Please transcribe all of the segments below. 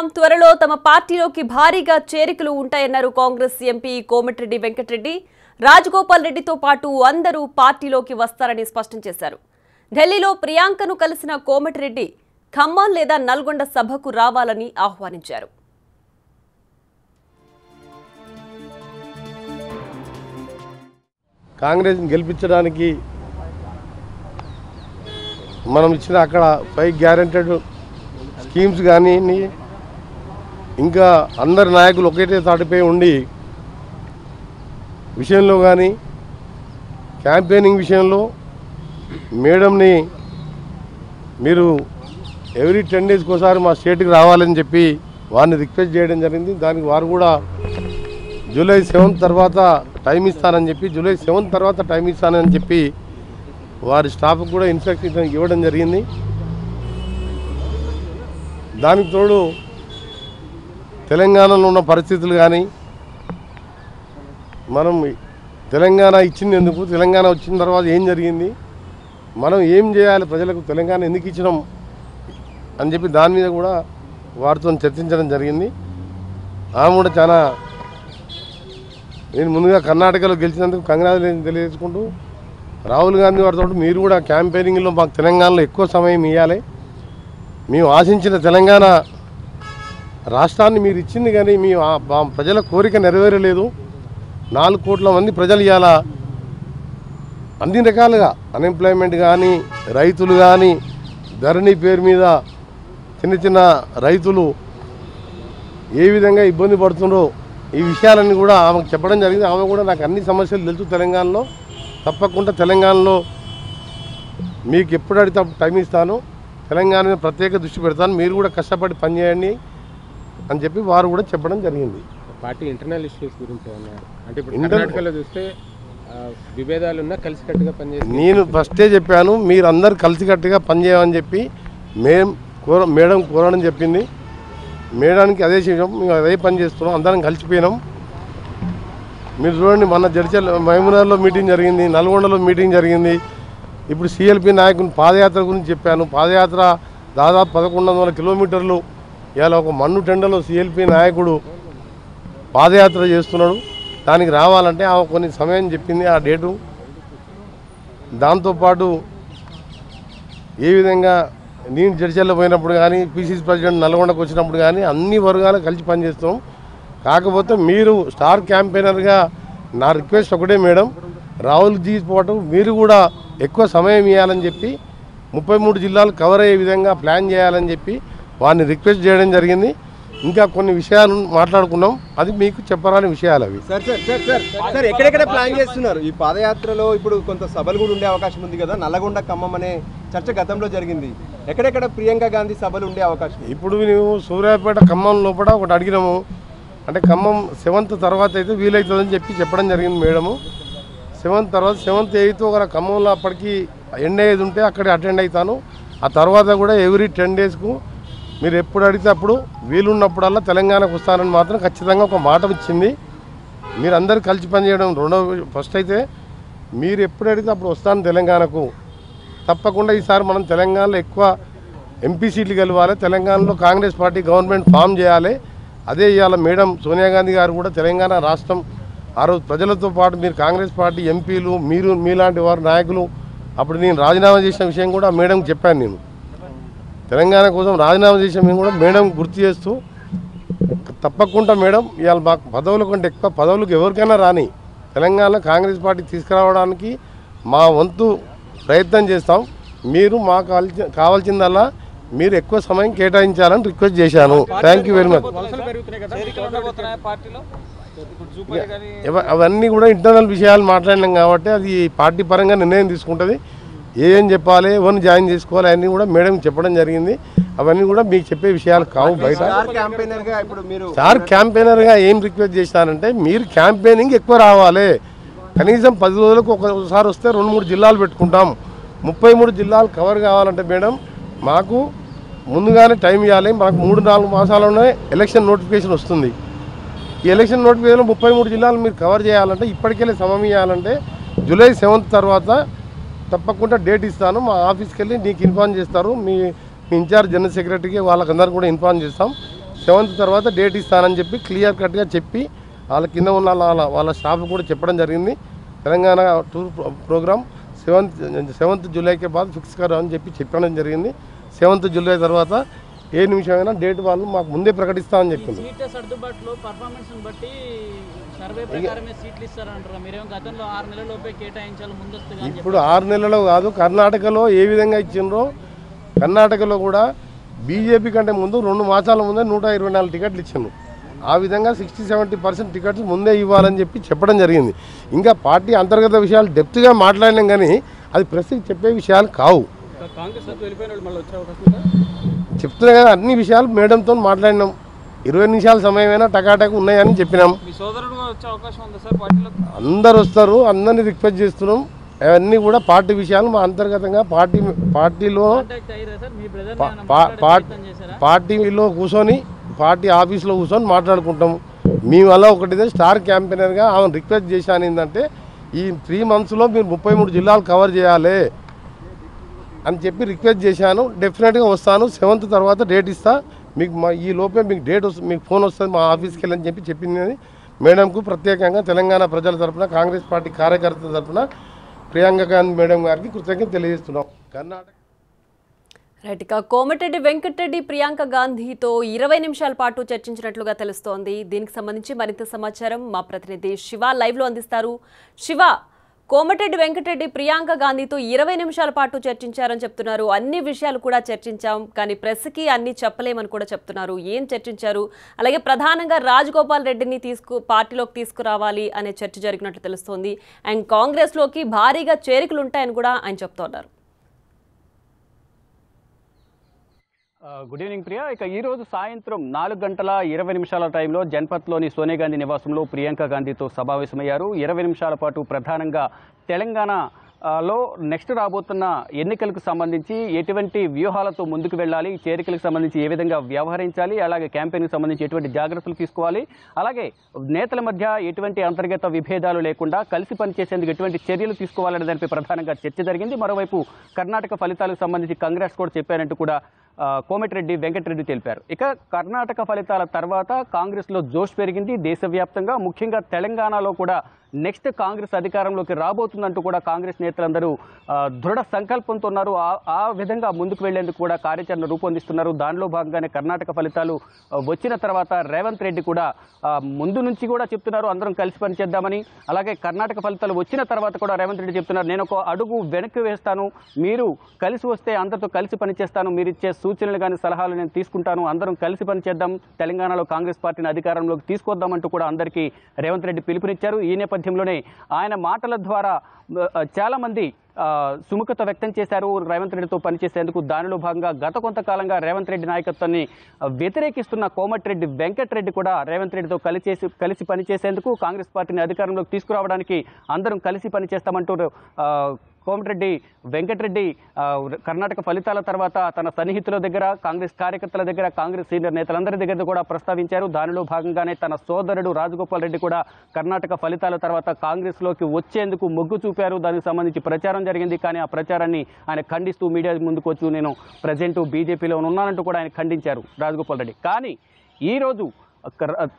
చూస్తున్నాం త్వరలో తమ పార్టీలోకి భారీగా చేరికలు ఉంటాయన్నారు కాంగ్రెస్ ఎంపీ కోమటిరెడ్డి వెంకటరెడ్డి. రాజగోపాల్ రెడ్డితో పాటు అందరూ పార్టీలోకి వస్తారని స్పష్టం చేశారు. ఢిల్లీలో ప్రియాంకను కలిసిన కోమటిరెడ్డి ఖమ్మం లేదా నల్గొండ సభకు రావాలని ఆహ్వానించారు. కాంగ్రెస్ని గెలిపించడానికి మనం ఇచ్చిన అక్కడ ఫైవ్ గ్యారెంటెడ్ స్కీమ్స్ కానీ ఇంకా అందరి నాయకులు ఒకటే తాటిపై ఉండి విషయంలో కానీ క్యాంపెయినింగ్ విషయంలో మేడంని మీరు ఎవ్రీ టెన్ డేస్కి ఒకసారి మా స్టేట్కి రావాలని చెప్పి వారిని రిక్వెస్ట్ చేయడం జరిగింది. దానికి వారు కూడా జూలై సెవెంత్ తర్వాత టైం ఇస్తానని చెప్పి జూలై సెవెంత్ తర్వాత టైం ఇస్తానని చెప్పి వారి స్టాఫ్కి కూడా ఇన్స్ట్రక్షన్ ఇవ్వడం జరిగింది. దానికి తోడు తెలంగాణలో ఉన్న పరిస్థితులు కానీ మనం తెలంగాణ ఇచ్చింది ఎందుకు తెలంగాణ వచ్చిన తర్వాత ఏం జరిగింది మనం ఏం చేయాలి ప్రజలకు తెలంగాణ ఎందుకు ఇచ్చినాం అని చెప్పి దాని మీద కూడా వారితో చర్చించడం జరిగింది. ఆమె కూడా చాలా నేను ముందుగా కర్ణాటకలో గెలిచినందుకు కంగ్రాచులేషన్ తెలియజేసుకుంటూ రాహుల్ గాంధీ వారితో మీరు కూడా క్యాంపెయినింగ్లో మాకు తెలంగాణలో ఎక్కువ సమయం ఇవ్వాలి మేము ఆశించిన తెలంగాణ రాష్ట్రాన్ని మీరు ఇచ్చింది కానీ మీ ప్రజల కోరిక నెరవేరలేదు. నాలుగు కోట్ల మంది ప్రజలు ఇవాళ అన్ని రకాలుగా అన్ఎంప్లాయ్మెంట్ కానీ రైతులు కానీ ధరణి పేరు మీద చిన్న చిన్న రైతులు ఏ విధంగా ఇబ్బంది పడుతుండో ఈ విషయాలన్నీ కూడా ఆమెకు చెప్పడం జరిగింది. ఆమె కూడా నాకు అన్ని సమస్యలు తెలుసు తెలంగాణలో. తప్పకుండా తెలంగాణలో మీకు ఎప్పుడు అడిగితే టైం ఇస్తాను. తెలంగాణ మీద ప్రత్యేక దృష్టి పెడతాను. మీరు కూడా కష్టపడి పనిచేయండి. అని చెప్పి వారు కూడా చెప్పడం జరిగింది. పార్టీ ఇంటర్నల్ ఇష్యూస్ గురించి అంటే ఇప్పుడు కర్ణాటకలో చూస్తే విభేదాలు ఉన్నా కలిసికట్టుగా పనిచేసి నేను ఫస్టే చెప్పాను మీరు అందరు కలిసికట్టుగా పనిచేయమని చెప్పి మేం కోర మేడం కోరడం చెప్పింది. మేడానికి అదే చేసాం మేము అదే పని చేస్తున్నాం అందరం కలిసిపోయినాం. మీరు చూడండి మన జడ్చల్ మహమూనార్లో మీటింగ్ జరిగింది నల్గొండలో మీటింగ్ జరిగింది. ఇప్పుడు సిఎల్పి నాయకుని పాదయాత్ర గురించి చెప్పాను. పాదయాత్ర దాదాపు పదకొండు వందల కిలోమీటర్లు ఇవాళ ఒక మన్ను టెండలో సిఎల్పి నాయకుడు పాదయాత్ర చేస్తున్నాడు. దానికి రావాలంటే ఆమె కొన్ని సమయం చెప్పింది ఆ డేటు. దాంతోపాటు ఏ విధంగా నేను జడ్చల్లో పోయినప్పుడు కానీ పీసీసీ ప్రెసిడెంట్ నల్గొండకు వచ్చినప్పుడు కానీ అన్ని వర్గాలు కలిసి పనిచేస్తాం. కాకపోతే మీరు స్టార్ క్యాంపెయినర్గా నా రిక్వెస్ట్ ఒకటే మేడం రాహుల్జీ పాటు మీరు కూడా ఎక్కువ సమయం ఇవ్వాలని చెప్పి ముప్పై మూడు జిల్లాలు కవర్ అయ్యే విధంగా ప్లాన్ చేయాలని చెప్పి వారిని రిక్వెస్ట్ చేయడం జరిగింది. ఇంకా కొన్ని విషయాలు మాట్లాడుకున్నాం. అది మీకు చెప్పరాని విషయాలు అవి. Sir sir sir sir sir ఎక్కడెక్కడ ప్లాన్ చేస్తున్నారు? ఈ పాదయాత్రలో ఇప్పుడు కొంత సభలు కూడా ఉండే అవకాశం ఉంది కదా నల్లగొండ ఖమ్మం అనే చర్చ గతంలో జరిగింది. ఎక్కడెక్కడ ప్రియాంక గాంధీ సభలు ఉండే అవకాశం? ఇప్పుడు నువ్వు సూర్యాపేట ఖమ్మం లోపల ఒకటి అడిగినాము. అంటే ఖమ్మం సెవెంత్ తర్వాత అయితే వీలవుతుందని చెప్పి చెప్పడం జరిగింది మేడము. సెవెంత్ తర్వాత సెవెంత్ ఎయిత్ ఒక ఖమ్మంలో అప్పటికి ఎండ్ అయ్యేది ఉంటే అక్కడ అటెండ్ అవుతాను. ఆ తర్వాత కూడా ఎవ్రీ టెన్ డేస్కు మీరు ఎప్పుడు అడిగితే అప్పుడు వీలున్నప్పుడల్లా తెలంగాణకు వస్తానని మాత్రం ఖచ్చితంగా ఒక మాట ఇచ్చింది. మీరందరూ కలిసి పనిచేయడం రెండవ ఫస్ట్ అయితే మీరు ఎప్పుడు అడిగితే అప్పుడు వస్తాను తెలంగాణకు. తప్పకుండా ఈసారి మనం తెలంగాణలో ఎక్కువ ఎంపీ సీట్లు గెలవాలి. తెలంగాణలో కాంగ్రెస్ పార్టీ గవర్నమెంట్ ఫామ్ చేయాలి. అదే ఇవాళ మేడం సోనియా గాంధీ గారు కూడా తెలంగాణ రాష్ట్రం ఆ రోజు ప్రజలతో పాటు మీరు కాంగ్రెస్ పార్టీ ఎంపీలు మీరు మీలాంటి వారు నాయకులు అప్పుడు నేను రాజీనామా చేసిన విషయం కూడా మేడంకి చెప్పాను నేను. తెలంగాణ కోసం రాజీనామా చేసిన మేము కూడా మేడం గుర్తు చేస్తూ తప్పకుండా మేడం ఇవాళ మాకు పదవుల కంటే ఎక్కువ పదవులకు ఎవరికైనా రాని తెలంగాణలో కాంగ్రెస్ పార్టీ తీసుకురావడానికి మా వంతు ప్రయత్నం చేస్తాం. మీరు మాకు కావాల్సి కావాల్సిందల్లా మీరు ఎక్కువ సమయం కేటాయించాలని రిక్వెస్ట్ చేశాను. థ్యాంక్ యూ వెరీ మచ్ అవన్నీ కూడా ఇంటర్నల్ విషయాలు మాట్లాడినాం కాబట్టి అది పార్టీ పరంగా నిర్ణయం తీసుకుంటుంది. ఏం చెప్పాలి ఎవరిని జాయిన్ చేసుకోవాలి అవన్నీ కూడా మేడం చెప్పడం జరిగింది. అవన్నీ కూడా మీకు చెప్పే విషయాలు కావు బయట. స్టార్ క్యాంపెయినర్గా ఏం రిక్వెస్ట్ చేశానంటే మీరు క్యాంపెయినింగ్ ఎక్కువ రావాలి. కనీసం పది రోజులకు ఒకసారి వస్తే రెండు మూడు జిల్లాలు పెట్టుకుంటాం. ముప్పై మూడు జిల్లాలు కవర్ కావాలంటే మేడం మాకు ముందుగానే టైం ఇవ్వాలి. మాకు మూడు నాలుగు మాసాల్లోనే ఎలక్షన్ నోటిఫికేషన్ వస్తుంది. ఈ ఎలక్షన్ నోటిఫికేషన్ ముప్పై మూడు జిల్లాలు మీరు కవర్ చేయాలంటే ఇప్పటికెళ్ళి సమయం ఇవ్వాలంటే జూలై సెవెంత్ తర్వాత తప్పకుండా డేట్ ఇస్తాను. మా ఆఫీస్కి వెళ్ళి నీకు ఇన్ఫార్మ్ చేస్తారు. మీ మీ ఇన్ఛార్జ్ జనరల్ సెక్రటరీకి వాళ్ళకందరూ కూడా ఇన్ఫార్మ్ చేస్తాం. సెవెంత్ తర్వాత డేట్ ఇస్తానని చెప్పి క్లియర్ కట్గా చెప్పి వాళ్ళ కింద ఉన్న వాళ్ళ వాళ్ళ స్టాఫ్ కూడా చెప్పడం జరిగింది. Telangana tour pro- programme seventh seventh జూలైకే బాద్ ఫిక్స్ కరా అని చెప్పి చెప్పడం జరిగింది. సెవెంత్ జూలై తర్వాత ఏ నిమిషమైనా డేట్ వాళ్ళు మాకు ముందే ప్రకటిస్తామని చెప్పింది. సీట్ల సర్దుబాటులో పర్ఫార్మెన్స్ బట్టి సర్వే ప్రకారమే సీట్లు ఇస్తారంటారా? మీరేమో గతంలో ఆరు నెలల లోపే కేటాయించాలి ముందస్తుగా అని ఇప్పుడు ఆరు నెలల్లో కాదు కర్ణాటకలో ఏ విధంగా ఇచ్చిండ్రో కర్ణాటకలో కూడా బీజేపీ కంటే ముందు రెండు మాసాల ముందే నూట ఇరవై నాలుగు టికెట్లు ఇచ్చిండ్రు. ఆ విధంగా సిక్స్టీ సెవెంటీ పర్సెంట్ టికెట్స్ ముందే ఇవ్వాలని చెప్పి చెప్పడం జరిగింది. ఇంకా పార్టీ అంతర్గత విషయాలు డెప్త్గా మాట్లాడినాం కానీ అది ప్రెస్కి చెప్పే విషయాలు కావు. చెప్తున్నా కదా అన్ని విషయాలు మేడంతో మాట్లాడినాం. ఇరవై నిమిషాల సమయమైనా టకాటక్ ఉన్నాయని చెప్పినాం. అందరు వస్తారు అందరినీ రిక్వెస్ట్ చేస్తున్నాం. అవన్నీ కూడా పార్టీ విషయాలు మా అంతర్గతంగా పార్టీ పార్టీలో పార్టీలో కూర్చొని పార్టీ ఆఫీస్లో కూర్చొని మాట్లాడుకుంటాం. మీ వల్ల ఒకటిదే స్టార్ క్యాంపెయినర్గా ఆమె రిక్వెస్ట్ చేశాను ఏంటంటే ఈ త్రీ మంత్స్లో మీరు ముప్పై మూడు జిల్లాలు కవర్ చేయాలి అని చెప్పి రిక్వెస్ట్ చేశాను. డెఫినెట్గా వస్తాను. సెవెంత్ తర్వాత డేట్ ఇస్తా. మీకు మా ఈ లోపే మీకు డేట్ వస్తుంది మీకు ఫోన్ వస్తుంది మా ఆఫీస్కి వెళ్ళని చెప్పి చెప్పింది. మేడంకు ప్రత్యేకంగా తెలంగాణ ప్రజల తరపున కాంగ్రెస్ పార్టీ కార్యకర్తల తరఫున ప్రియాంక గాంధీ మేడం గారికి కృతజ్ఞత తెలియజేస్తున్నాం. కర్ణాటక రైట్ ఇక కోమటిరెడ్డి వెంకటరెడ్డి ప్రియాంక గాంధీతో ఇరవై నిమిషాల పాటు చర్చించినట్లుగా తెలుస్తోంది. దీనికి సంబంధించి మరింత సమాచారం మా ప్రతినిధి శివ లైవ్లో అందిస్తారు. శివ కోమటిరెడ్డి వెంకటరెడ్డి ప్రియాంక గాంధీతో ఇరవై నిమిషాల పాటు చర్చించారని చెప్తున్నారు. అన్ని విషయాలు కూడా చర్చించాం కానీ ప్రెస్కి అన్ని చెప్పలేమని కూడా చెప్తున్నారు. ఏం చర్చించారు? అలాగే ప్రధానంగా రాజగోపాల్ రెడ్డిని తీసుకు పార్టీలోకి తీసుకురావాలి అనే చర్చ జరిగినట్లు తెలుస్తోంది. అండ్ కాంగ్రెస్లోకి భారీగా చేరికలు ఉంటాయని కూడా ఆయన చెప్తున్నారు ఆ, గుడ్ ఈవినింగ్ ప్రియా. ఇక ఈ రోజు సాయంత్రం నాలుగు గంటల ఇరవై నిమిషాల టైంలో జన్పత్లోని సోనియా గాంధీ నివాసంలో ప్రియాంక గాంధీతో సమావేశమయ్యారు. ఇరవై నిమిషాల పాటు ప్రధానంగా తెలంగాణ లో నెక్స్ట్ రాబోతున్న ఎన్నికలకు సంబంధించి ఎటువంటి వ్యూహాలతో ముందుకు వెళ్ళాలి చేరికలకు సంబంధించి ఏ విధంగా వ్యవహరించాలి అలాగే క్యాంపెయిన్కి సంబంధించి ఎటువంటి జాగ్రత్తలు తీసుకోవాలి అలాగే నేతల మధ్య ఎటువంటి అంతర్గత విభేదాలు లేకుండా కలిసి పనిచేసేందుకు ఎటువంటి చర్యలు తీసుకోవాలనే దానిపై ప్రధానంగా చర్చ జరిగింది. మరోవైపు కర్ణాటక ఫలితాలకు సంబంధించి కాంగ్రెస్ కూడా చెప్పారంటూ కూడా కోమటిరెడ్డి వెంకటరెడ్డి తెలిపారు. ఇక కర్ణాటక ఫలితాల తర్వాత కాంగ్రెస్లో జోష్ పెరిగింది దేశవ్యాప్తంగా. ముఖ్యంగా తెలంగాణలో కూడా నెక్స్ట్ కాంగ్రెస్ అధికారంలోకి రాబోతుందంటూ కూడా కాంగ్రెస్ నేతలందరూ దృఢ సంకల్పంతో ఉన్నారు. ఆ- ఆ విధంగా ముందుకు వెళ్ళేందుకు కూడా కార్యాచరణ రూపొందిస్తున్నారు. దానిలో భాగంగానే కర్ణాటక ఫలితాలు వచ్చిన తర్వాత రేవంత్ రెడ్డి కూడా ముందు నుంచి కూడా చెప్తున్నారు. అందరం కలిసి పనిచేద్దామని అలాగే కర్ణాటక ఫలితాలు వచ్చిన తర్వాత కూడా రేవంత్ రెడ్డి చెప్తున్నారు. నేను ఒక అడుగు వెనక్కి వేస్తాను. మీరు కలిసి వస్తే అందరితో కలిసి పనిచేస్తాను మీరు ఇచ్చే సూచనలు కానీ సలహాలు నేను తీసుకుంటాను. అందరం కలిసి పనిచేద్దాం తెలంగాణలో కాంగ్రెస్ పార్టీని అధికారంలోకి తీసుకొద్దామంటూ కూడా అందరికీ రేవంత్ రెడ్డి పిలుపునిచ్చారు. ఈ నేపథ్యంలోనే ఆయన మాటల ద్వారా చాలామంది ఆ, సుముఖత వ్యక్తం చేశారు. రేవంత్ రెడ్డితో పనిచేసేందుకు దానిలో భాగంగా గత కొంతకాలంగా రేవంత్ రెడ్డి నాయకత్వాన్ని వ్యతిరేకిస్తున్న కోమటిరెడ్డి వెంకటరెడ్డి కూడా రేవంత్ రెడ్డితో కలిసేసి కలిసి పనిచేసేందుకు కాంగ్రెస్ పార్టీని అధికారంలోకి తీసుకురావడానికి అందరం కలిసి పనిచేస్తామంటూ కోమటిరెడ్డి వెంకటరెడ్డి కర్ణాటక ఫలితాల తర్వాత తన సన్నిహితుల దగ్గర కాంగ్రెస్ కార్యకర్తల దగ్గర కాంగ్రెస్ సీనియర్ నేతలందరి దగ్గర కూడా ప్రస్తావించారు. దానిలో భాగంగానే తన సోదరుడు రాజగోపాల్ రెడ్డి కూడా కర్ణాటక ఫలితాల తర్వాత కాంగ్రెస్లోకి వచ్చేందుకు మొగ్గు చూపారు. దానికి సంబంధించి ప్రచారం జరిగింది. కానీ ఆ ప్రచారాన్ని ఆయన ఖండిస్తూ మీడియా ముందుకు వచ్చి నేను ప్రజెంట్ బీజేపీలో ఉన్నానంటూ కూడా ఆయన ఖండించారు రాజగోపాల్ రెడ్డి. కానీ ఈరోజు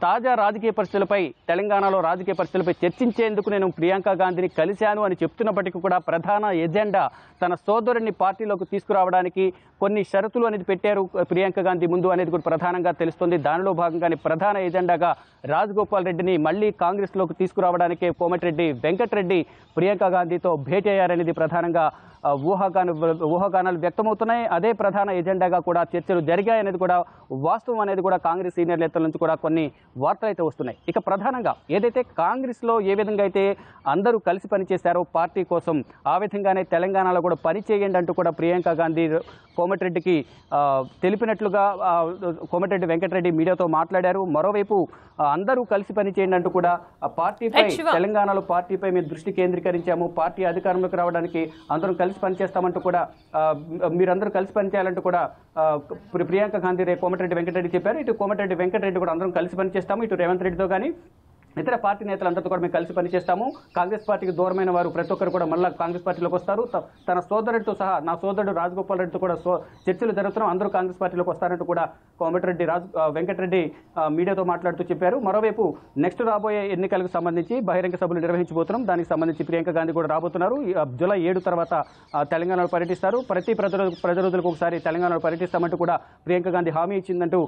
తాజా రాజకీయ పరిస్థితులపై తెలంగాణలో రాజకీయ పరిస్థితులపై చర్చించేందుకు నేను ప్రియాంక గాంధీని కలిశాను అని చెప్తున్నప్పటికీ కూడా ప్రధాన ఎజెండా తన సోదరుడిని పార్టీలోకి తీసుకురావడానికి కొన్ని షరతులు అనేది పెట్టారు ప్రియాంక గాంధీ ముందు అనేది కూడా ప్రధానంగా తెలుస్తుంది. దానిలో భాగంగానే ప్రధాన ఎజెండాగా రాజగోపాల్ రెడ్డిని మళ్ళీ కాంగ్రెస్లోకి తీసుకురావడానికి కోమటిరెడ్డి వెంకటరెడ్డి ప్రియాంక గాంధీతో భేటీ అయ్యారనేది ప్రధానంగా ఊహాగాన ఊహాగానాలు వ్యక్తమవుతున్నాయి. అదే ప్రధాన ఎజెండాగా కూడా చర్చలు జరిగాయనేది కూడా వాస్తవం అనేది కూడా కాంగ్రెస్ సీనియర్ నేతల నుంచి కూడా కొన్ని వార్తలు అయితే వస్తున్నాయి. ఇక ప్రధానంగా ఏదైతే కాంగ్రెస్లో ఏ విధంగా అయితే అందరూ కలిసి పనిచేశారో పార్టీ కోసం ఆ విధంగానే తెలంగాణలో కూడా పని చేయండి అంటూ కూడా ప్రియాంక గాంధీ కోమటిరెడ్డికి తెలిపినట్లుగా కోమటిరెడ్డి వెంకటరెడ్డి మీడియాతో మాట్లాడారు. మరోవైపు అందరూ కలిసి పని చేయండి అంటూ కూడా పార్టీపై. తెలంగాణలో పార్టీపై మేము దృష్టి కేంద్రీకరించాము. పార్టీ అధికారంలోకి రావడానికి అందరం కలిసి పనిచేస్తామంటూ కూడా మీరందరూ కలిసి పనిచేయాలంటూ కూడా ప్రియాంక గాంధీ రేపు కోమటిరెడ్డి వెంకటరెడ్డి చెప్పారు. ఇటు కోమటిరెడ్డి వెంకటరెడ్డి కూడా అందరం కలిసి పనిచేస్తాము ఇటు రేవంత్ రెడ్డితో కానీ ఇతర పార్టీ నేతలందరితో కూడా మేము కలిసి పనిచేస్తాము. కాంగ్రెస్ పార్టీకి దూరమైన వారు ప్రతి ఒక్కరు కూడా మళ్ళీ కాంగ్రెస్ పార్టీలోకి వస్తారు. తన సోదరుడితో సహా నా సోదరుడు రాజగోపాల్ రెడ్డితో కూడా చర్చలు జరుగుతున్నాం అందరూ కాంగ్రెస్ పార్టీలోకి వస్తారంటూ కూడా కోమటిరెడ్డి రాజు వెంకటరెడ్డి మీడియాతో మాట్లాడుతూ చెప్పారు. మరోవైపు నెక్స్ట్ రాబోయే ఎన్నికలకు సంబంధించి బహిరంగ సభలు నిర్వహించబోతున్నాం. దానికి సంబంధించి ప్రియాంక గాంధీ కూడా రాబోతున్నారు. జూలై ఏడు తర్వాత తెలంగాణలో పర్యటిస్తారు. ప్రతి ప్రతి రోజులకు ఒకసారి తెలంగాణలో పర్యటిస్తామంటూ కూడా ప్రియాంక గాంధీ హామీ ఇచ్చిందంటూ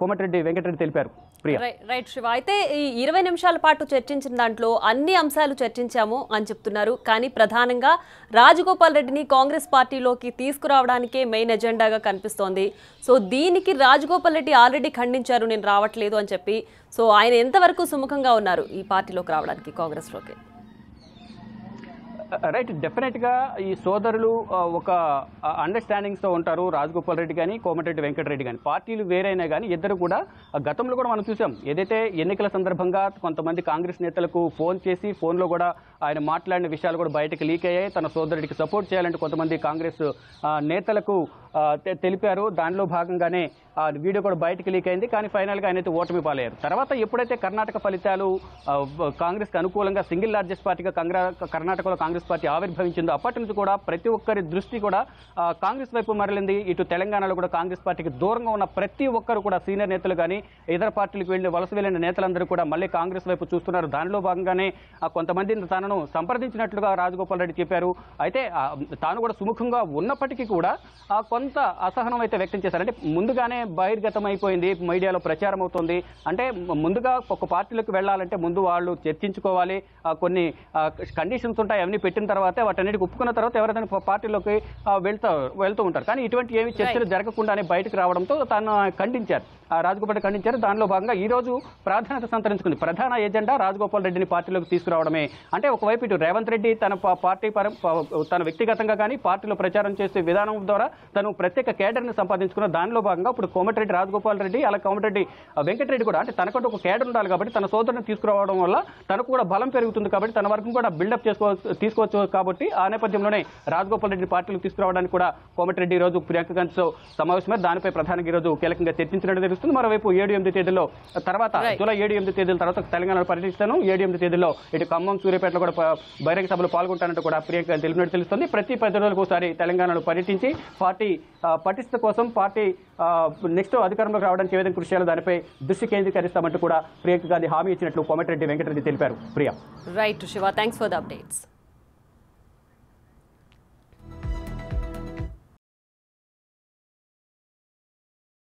కోమటిరెడ్డి వెంకటరెడ్డి తెలిపారు. ప్రియా. రైట్ శివ. అయితే ఈ ఇరవై నిమిషాల పాటు చర్చించిన దాంట్లో అన్ని అంశాలు చర్చించాము అని చెప్తున్నారు. కానీ ప్రధానంగా రాజగోపాల్ రెడ్డిని కాంగ్రెస్ పార్టీలోకి తీసుకురావడానికే మెయిన్ ఎజెండాగా కనిపిస్తోంది. సో దీనికి రాజగోపాల్ రెడ్డి ఆల్రెడీ ఖండించారు నేను రావట్లేదు అని చెప్పి. సో ఆయన ఎంతవరకు సుముఖంగా ఉన్నారు ఈ పార్టీలోకి రావడానికి కాంగ్రెస్లోకి? Uh, రైట్ డెఫినెట్గా ఈ సోదరులు uh, ఒక uh, అండర్స్టాండింగ్స్తో ఉంటారు రాజగోపాల్ రెడ్డి కానీ కోమటిరెడ్డి వెంకటరెడ్డి కానీ పార్టీలు వేరైనా కానీ ఇద్దరు కూడా గతంలో కూడా మనం చూసాం. ఏదైతే ఎన్నికల సందర్భంగా కొంతమంది కాంగ్రెస్ నేతలకు ఫోన్ చేసి ఫోన్లో కూడా ఆయన మాట్లాడిన విషయాలు కూడా బయటకు లీక్ అయ్యాయి. తన సోదరుడికి సపోర్ట్ చేయాలంటే కొంతమంది కాంగ్రెస్ నేతలకు తెలిపారు. దానిలో భాగంగానే ఆ వీడియో కూడా బయటకు లీక్ అయింది. కానీ ఫైనల్గా ఆయన అయితే ఓటమి పాలయ్యారు. తర్వాత ఎప్పుడైతే కర్ణాటక ఫలితాలు కాంగ్రెస్కి అనుకూలంగా సింగిల్ లార్జెస్ట్ పార్టీగా కంగ్రా కర్ణాటకలో కాంగ్రెస్ పార్టీ ఆవిర్భవించిందో అప్పటి నుంచి కూడా ప్రతి ఒక్కరి దృష్టి కూడా కాంగ్రెస్ వైపు మరలింది. ఇటు తెలంగాణలో కూడా కాంగ్రెస్ పార్టీకి దూరంగా ఉన్న ప్రతి ఒక్కరు కూడా సీనియర్ నేతలు కానీ ఇతర పార్టీలకు వెళ్ళి వలస వెళ్ళిన నేతలందరూ కూడా మళ్ళీ కాంగ్రెస్ వైపు చూస్తున్నారు. దానిలో భాగంగానే కొంతమంది తనను సంప్రదించినట్లుగా రాజగోపాల్ రెడ్డి చెప్పారు. అయితే తాను కూడా సుముఖంగా ఉన్నప్పటికీ కూడా కొంత కొంత అసహనం అయితే వ్యక్తం చేశారు. అంటే ముందుగానే బహిర్గతం అయిపోయింది మీడియాలో ప్రచారం అవుతుంది అంటే ముందుగా ఒక పార్టీలోకి వెళ్ళాలంటే ముందు వాళ్ళు చర్చించుకోవాలి. కొన్ని కండిషన్స్ ఉంటాయి అవన్నీ పెట్టిన తర్వాతే వాటన్నిటికి ఒప్పుకున్న తర్వాత ఎవరైనా పార్టీలోకి ఆ, వెళ్తా వెళ్తూ ఉంటారు. కానీ ఇటువంటి ఏమి చర్చలు జరగకుండానే బయటకు రావడంతో తాను ఖండించారు. రాజగోపాల్ ఖండించారు. దానిలో భాగంగా ఈ రోజు ప్రాధాన్యత సంతరించుకుంది. ప్రధాన ఎజెండా రాజగోపాల్ రెడ్డిని పార్టీలోకి తీసుకురావడమే. అంటే ఒకవైపు ఇటు రేవంత్ రెడ్డి తన పార్టీ పరం తన వ్యక్తిగతంగా కానీ పార్టీలో ప్రచారం చేసే విధానం ద్వారా తను ప్రత్యేక కేడర్ని సంపాదించుకున్న దానిలో భాగంగా ఇప్పుడు కోమటిరెడ్డి రాజగోపాల్ రెడ్డి అలా కోమటిరెడ్డి వెంకటరెడ్డి కూడా అంటే తనకంటూ ఒక కేడర్ ఉండాలి కాబట్టి తన సోదరుని తీసుకురావడం వల్ల తనకు కూడా బలం పెరుగుతుంది కాబట్టి తన వరకు కూడా బిల్డప్ చేసుకో తీసుకోవచ్చు కాబట్టి ఆ నేపథ్యంలోనే రాజగోపాల్ రెడ్డి పార్టీలకు తీసుకురావడానికి కూడా కోమటిరెడ్డి ఈ రోజు ప్రియాంక గాంధీతో సమావేశమై దానిపై ప్రధానంగా ఈ రోజు కీలకంగా చర్చించినట్టు తెలుస్తుంది. మరోవైపు ఏడు ఎనిమిది తేదీల్లో తర్వాత. జూలై ఏడు ఎనిమిది తేదీల తర్వాత తెలంగాణలో పర్యటిస్తాను. ఏడు ఎనిమిది తేదీల్లో ఇటు ఖమ్మం సూర్యాపేటలో కూడా బహిరంగ సభలో పాల్గొంటానంటూ కూడా ప్రియాంక తెలిపినట్టు తెలుస్తుంది. ప్రతి పది రోజులకు ఒకసారి తెలంగాణలో పర్యటించి పార్టీ పటిష్ట కోసం పార్టీ నెక్స్ట్ అధికారంలోకి రావడానికి ఏ విధంగా కృషి చేయాలో దానిపై దృష్టి కేంద్రీకరిస్తామంటూ కూడా ప్రియాంక గాంధీ హామీ ఇచ్చినట్లు కోమటిరెడ్డి వెంకటరెడ్డి తెలిపారు. Priya. Right Shiva thanks for the updates